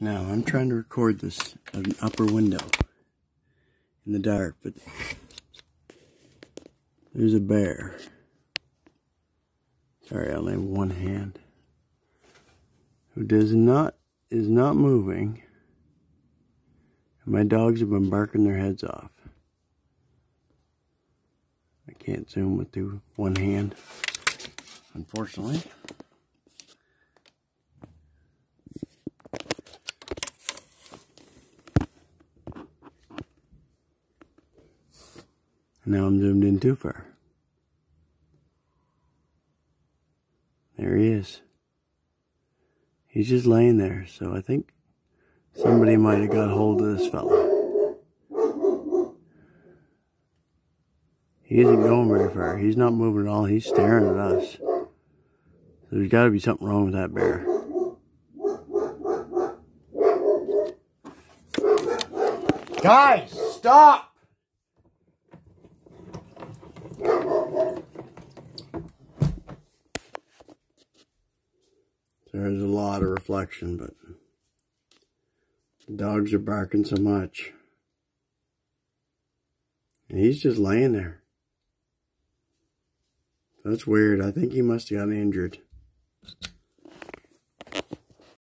Now, I'm trying to record this at an upper window in the dark, but there's a bear. Sorry, I only have one hand. Who does not, is not moving. And my dogs have been barking their heads off. I can't zoom with the one hand, unfortunately. Now I'm zoomed in too far. There he is. He's just laying there, so I think somebody might have got hold of this fella. He isn't going very far. He's not moving at all. He's staring at us. There's got to be something wrong with that bear. Guys, stop! There's a lot of reflection, but the dogs are barking so much. And he's just laying there. That's weird. I think he must have gotten injured.